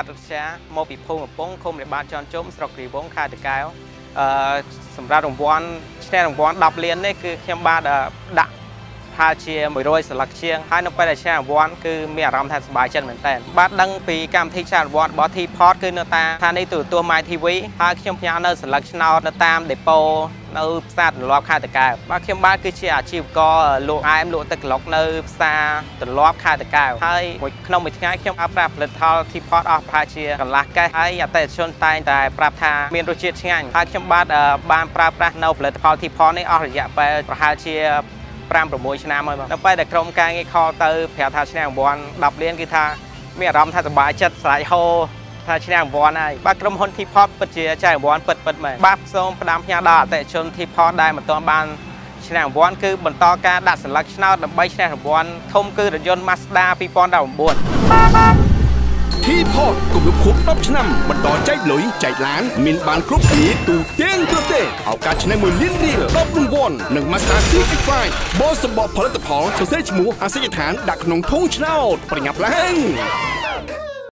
តរិទ្យាមកពីភូមិកំពង់ឃុំរាបានចនជុំស្រុកគ្រីវងខេត្តតកែវអឺសម្រាប់រង្វាន់ឈ្នះរង្វាន់10លាននេះគឺខ្ញុំបាទដាក់ ថាជា100សន្លឹកជាងហើយនៅពេលដែលឈ្នះរង្វាន់គឺមានអារម្មណ៍ថាសប្បាយចិត្តមែនទែនបាទដឹងពីកម្មវិធីឈ្នះរង្វាន់របស់ T-Port គឺនៅតាមស្ថានីយទូរទស្សន៍ My TV ហើយខ្ញុំផ្ញើនៅសន្លឹកឆ្នោតនៅតាមដេប៉ូនៅផ្សារទន្លាប់ខេត្តតកែវបាទខ្ញុំបាទគឺជាអាជីវករលក់អែមលក់ទឹកក្លុកនៅផ្សារទន្លាប់ខេត្តតកែវហើយមួយក្នុងមួយថ្ងៃខ្ញុំអាចប្រើផលិតផល T-Port អស់ប្រហែលជាកន្លះកែសហើយអតិថិជនតែងតែប្រាប់ថាមានរសជាតិឆ្ងាញ់ហើយខ្ញុំបាទបានប្រើប្រាស់នៅផលិតផល T-Port នេះអស់រយៈពេលប្រហែលជា 5 6ឆ្នាំហើយបងដល់ពេលដែលក្រុមការងារខលទៅប្រាប់ថាឈ្នះរង្វាន់10លានគឺថាមានអារម្មណ៍ថាសប្បាយចិត្តស្រែកហូថាឈ្នះរង្វាន់ហើយបាទក្រុមហ៊ុន T-Pop ពិតជាចែករង្វាន់ពិតពិតមែនបាទសូមផ្ដាំផ្ញើដល់អតិថិជន T-Pop ដែលមិនទាន់បានឈ្នះរង្វាន់គឺបន្តការដាក់សន្លឹកឆ្នោតដើម្បីឈ្នះរង្វាន់ធំគឺរថយន្ត Mazda 2019 T-Port គម្រប់ខួប10ឆ្នាំបន្តចែកលុយចែកឡានមានបានគ្រប់គ្នាទូទាំងប្រទេសឱកាសឈ្នះ1លានរៀល10រង្វាន់និង Mazda CX-5 បោះសម្បកផលិតផលសរសេរឈ្មោះអាសយដ្ឋានដាក់ក្នុងធុងឆ្នោតប្រញាប់ឡើង